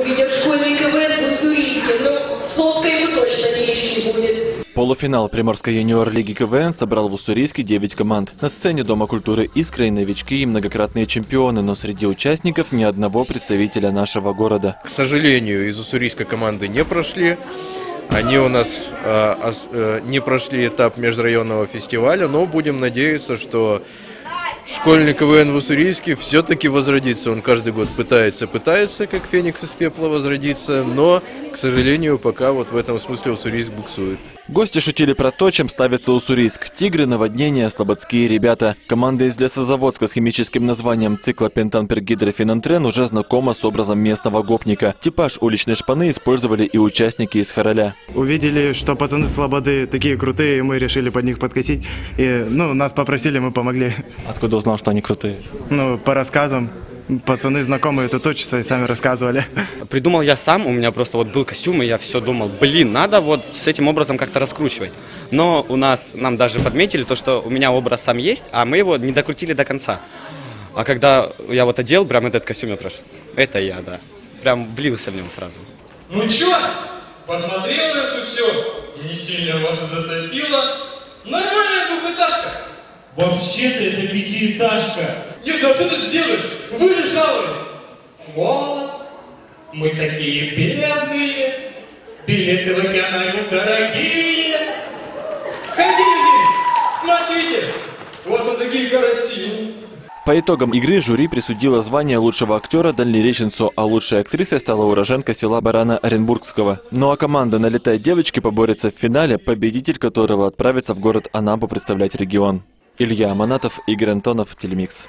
увидят школьный КВН в Уссурийске, ну, сотка ему точно не лишней будет. Полуфинал Приморской юниор-лиги КВН собрал в Уссурийске 9 команд. На сцене Дома культуры «Искра» и новички и многократные чемпионы, но среди участников ни одного представителя нашего города. К сожалению, из уссурийской команды не прошли. Они у нас э, э, не прошли этап межрайонного фестиваля, но будем надеяться, что школьный КВН в Уссурийске все-таки возродится. Он каждый год пытается, пытается, как феникс из пепла возродиться, но, к сожалению, пока вот в этом смысле Уссурийск буксует. Гости шутили про то, чем ставится Уссурийск. Тигры, наводнения, слободские ребята. Команда из Лесозаводска с химическим названием циклопентанпергидрофенантрен уже знакома с образом местного гопника. Типаж уличной шпаны использовали и участники из Хороля. Увидели, что пацаны слободы такие крутые, и мы решили под них подкосить. И, ну, нас попросили, мы помогли. Откуда узнал, что они крутые? Ну, по рассказам. Пацаны знакомые тут учатся и сами рассказывали. Придумал я сам, у меня просто вот был костюм, и я все думал, блин, надо вот с этим образом как-то раскручивать. Но у нас, нам даже подметили то, что у меня образ сам есть, а мы его не докрутили до конца. А когда я вот одел, прям этот костюм, я прошу, это я, да. Прям влился в него сразу. Ну чё, посмотрел я тут все, не сильно вас затопило. Двухэтажка. Вообще-то это пятиэтажка. Нет, ну а что ты сделаешь? Вы же жалуетесь. Холод, мы такие бедные, билеты в океанариум дорогие. Ходите, смотрите, у вас такие караси. По итогам игры жюри присудило звание лучшего актера дальнереченцу, а лучшей актрисой стала уроженка села Барана Оренбургского. Ну а команда «Налетай девочки» поборется в финале, победитель которого отправится в город Анапу представлять регион. Илья Аманатов, Игорь Антонов, Телемикс.